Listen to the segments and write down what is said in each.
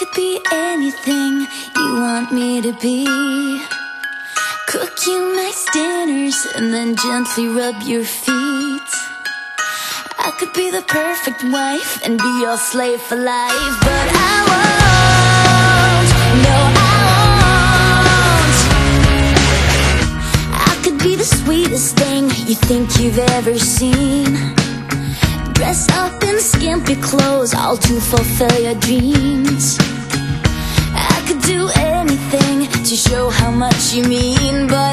could be anything you want me to be. Cook you nice dinners and then gently rub your feet. I could be the perfect wife and be your slave for life, but I won't. No, I won't. I could be the sweetest thing you think you've ever seen. Dress up in skimpy clothes, all to fulfill your dreams. I could do anything to show how much you mean, but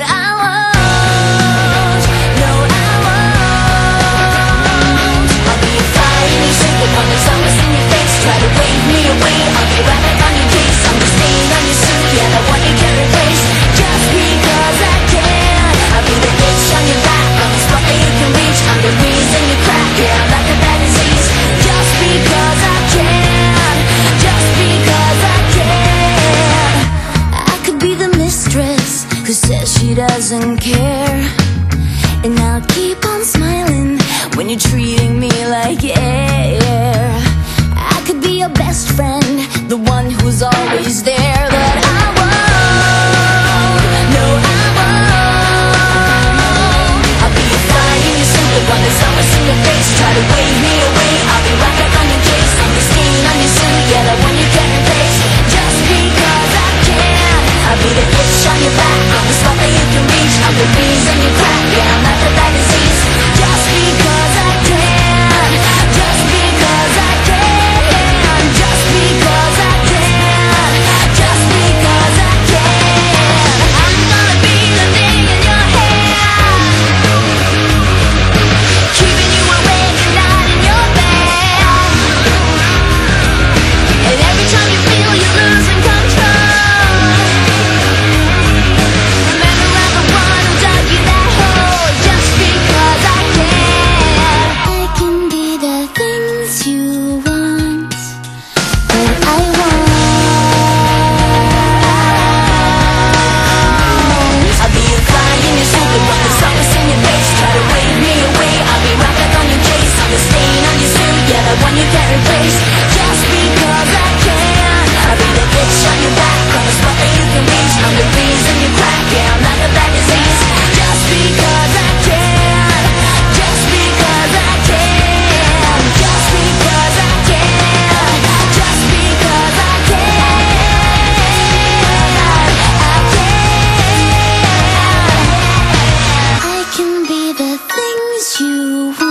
she doesn't care. And I'll keep on smiling when you're treating me like you.